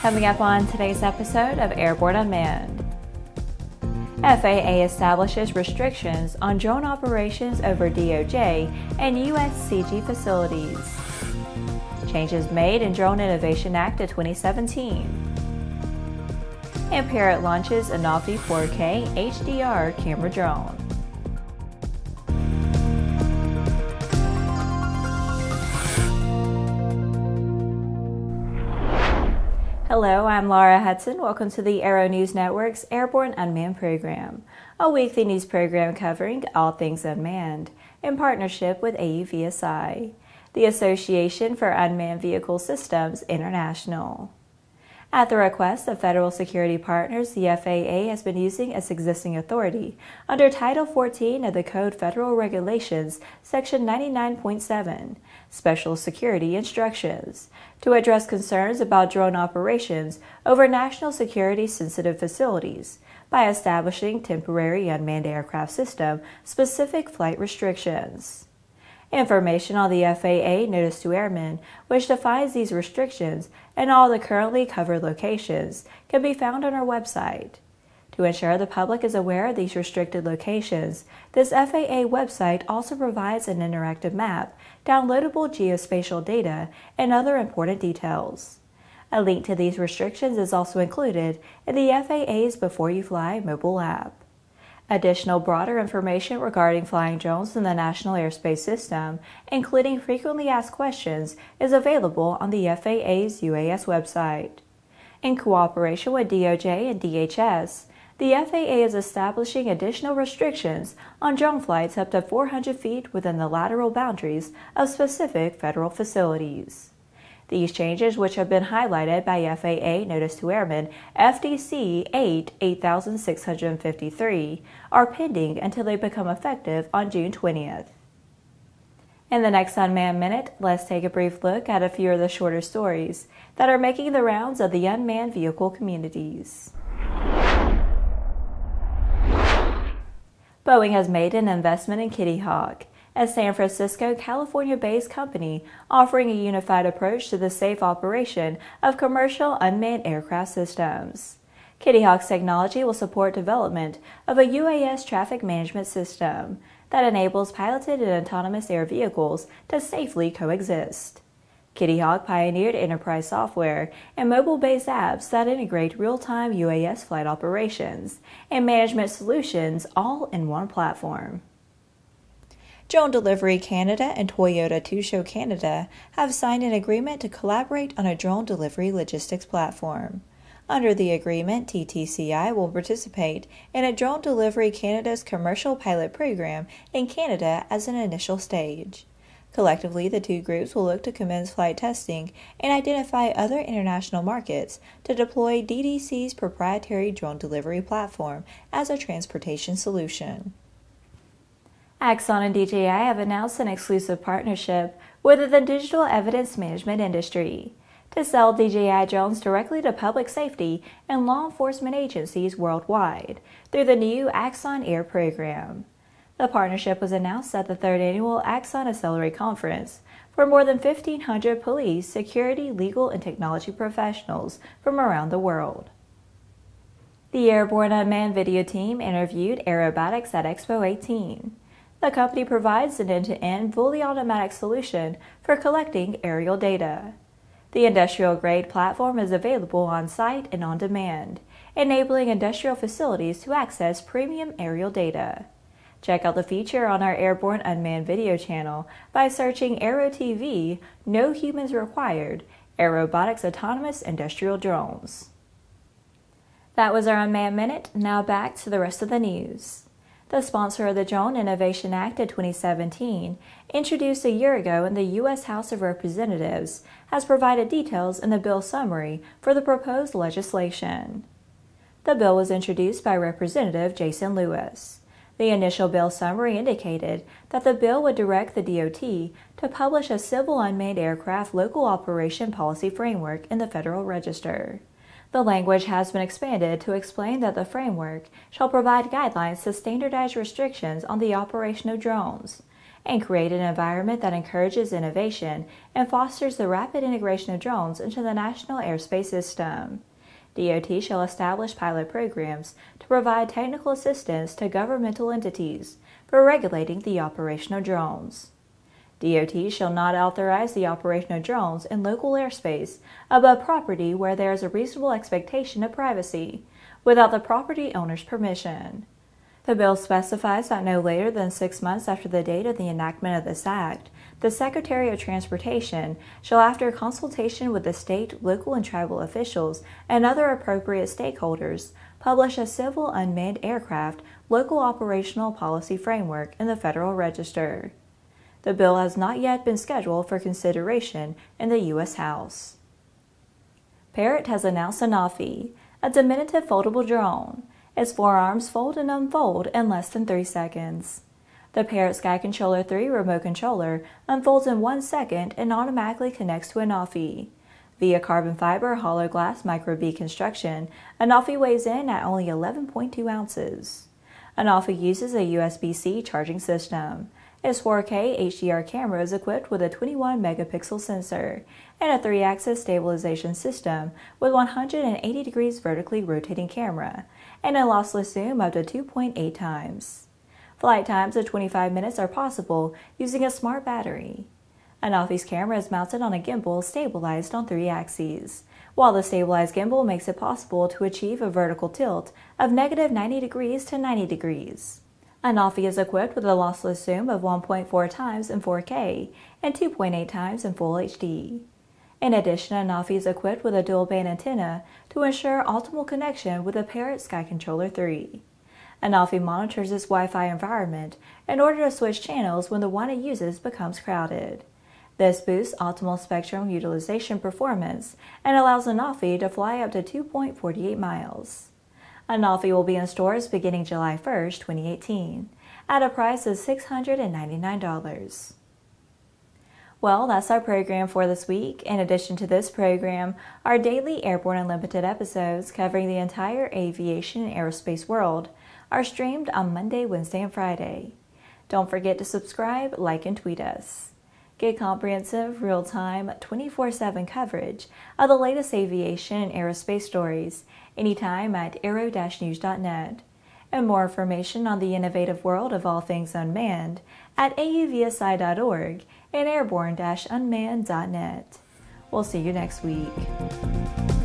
Coming up on today's episode of Airborne Unmanned. FAA establishes restrictions on drone operations over DOJ and USCG facilities. Changes made in Drone Innovation Act of 2017. And Parrot launches Anafi 4K HDR camera drone. Hello, I'm Laura Hudson. Welcome to the Aero News Network's Airborne Unmanned program, a weekly news program covering all things unmanned in partnership with AUVSI, the Association for Unmanned Vehicle Systems International. At the request of federal security partners, the FAA has been using its existing authority under Title 14 of the Code Federal Regulations, Section 99.7, Special Security Instructions, to address concerns about drone operations over national security sensitive facilities by establishing temporary unmanned aircraft system specific flight restrictions. Information on the FAA Notice to Airmen, which defines these restrictions and all the currently covered locations, can be found on our website. To ensure the public is aware of these restricted locations, this FAA website also provides an interactive map, downloadable geospatial data, and other important details. A link to these restrictions is also included in the FAA's B4UFLY mobile app. Additional broader information regarding flying drones in the National Airspace System, including frequently asked questions, is available on the FAA's UAS website. In cooperation with DOJ and DHS, the FAA is establishing additional restrictions on drone flights up to 400 feet within the lateral boundaries of specific federal facilities. These changes, which have been highlighted by FAA Notice to Airmen FDC 8 8653, are pending until they become effective on June 20th. In the next Unmanned Minute, let's take a brief look at a few of the shorter stories that are making the rounds of the unmanned vehicle communities. Boeing has made an investment in Kittyhawk a San Francisco, California based company offering a unified approach to the safe operation of commercial unmanned aircraft systems. Kittyhawk's technology will support development of a UAS traffic management system that enables piloted and autonomous air vehicles to safely coexist. Kittyhawk pioneered enterprise software and mobile based apps that integrate real time UAS flight operations and management solutions all in one platform. Drone Delivery Canada and Toyota Tsusho Canada have signed an agreement to collaborate on a drone delivery logistics platform. Under the agreement, TTCI will participate in a Drone Delivery Canada's commercial pilot program in Canada as an initial stage. Collectively, the two groups will look to commence flight testing and identify other international markets to deploy DDC's proprietary drone delivery platform as a transportation solution. Axon and DJI have announced an exclusive partnership with the digital evidence management industry to sell DJI drones directly to public safety and law enforcement agencies worldwide through the new Axon Air program. The partnership was announced at the third annual Axon Accelerate Conference for more than 1,500 police, security, legal, and technology professionals from around the world. The Airborne Unmanned video team interviewed Airobotics at Expo 18. The company provides an end to end, fully automatic solution for collecting aerial data. The industrial grade platform is available on site and on demand, enabling industrial facilities to access premium aerial data. Check out the feature on our Airborne Unmanned video channel by searching Aero TV No Humans Required Airobotics Autonomous Industrial Drones. That was our Unmanned Minute. Now back to the rest of the news the sponsor of the Drone Innovation Act of 2017, introduced a year ago in the U.S. House of Representatives, has provided details in the bill summary for the proposed legislation. The bill was introduced by Representative Jason Lewis. The initial bill summary indicated that the bill would direct the DOT to publish a civil unmanned aircraft local operation policy framework in the Federal Register. The language has been expanded to explain that the framework shall provide guidelines to standardize restrictions on the operation of drones, and create an environment that encourages innovation and fosters the rapid integration of drones into the national airspace system. DOT shall establish pilot programs to provide technical assistance to governmental entities for regulating the operation of drones. DOT shall not authorize the operation of drones in local airspace above property where there is a reasonable expectation of privacy without the property owner's permission. The bill specifies that no later than six months after the date of the enactment of this Act, the Secretary of Transportation shall, after consultation with the state, local, and tribal officials and other appropriate stakeholders, publish a civil unmanned aircraft local operational policy framework in the Federal Register. The bill has not yet been scheduled for consideration in the U.S. House. Parrot has announced Anafi, a diminutive foldable drone. Its four arms fold and unfold in less than three seconds. The Parrot Skycontroller 3 remote controller unfolds in one second and automatically connects to Anafi. Via carbon fiber hollow glass microbead construction, Anafi weighs in at only 11.2 ounces. Anafi uses a USB-C charging system. Its 4K HDR camera is equipped with a 21 megapixel sensor and a 3-axis stabilization system with 180 degrees vertically rotating camera and a lossless zoom up to 2.8 times. Flight times of 25 minutes are possible using a smart battery. Anafi's camera is mounted on a gimbal stabilized on three axes, while the stabilized gimbal makes it possible to achieve a vertical tilt of negative 90 degrees to 90 degrees. Anafi is equipped with a lossless zoom of 1.4 times in 4K and 2.8 times in Full HD. In addition, Anafi is equipped with a dual band antenna to ensure optimal connection with the Parrot Skycontroller 3. Anafi monitors its Wi-Fi environment in order to switch channels when the one it uses becomes crowded. This boosts optimal spectrum utilization performance and allows Anafi to fly up to 2.48 miles. Anafi will be in stores beginning July 1, 2018, at a price of $699. Well, that's our program for this week. In addition to this program, our daily Airborne Unlimited episodes covering the entire aviation and aerospace world are streamed on Monday, Wednesday, and Friday. Don't forget to subscribe, like, and tweet us. Get comprehensive, real time, 24 7 coverage of the latest aviation and aerospace stories anytime at aero news.net. And more information on the innovative world of all things unmanned at auvsi.org and airborne unmanned.net. We'll see you next week.